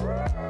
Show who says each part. Speaker 1: Bye.